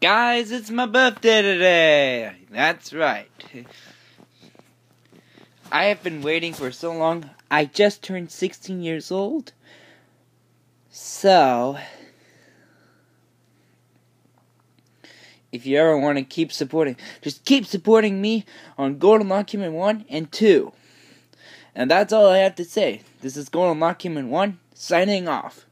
Guys, it's my birthday today. That's right. I have been waiting for so long. I just turned 16 years old. So, if you ever want to keep supporting, just keep supporting me on Golden Lock Human 1 and 2. And that's all I have to say. This is Golden Lock Human 1, signing off.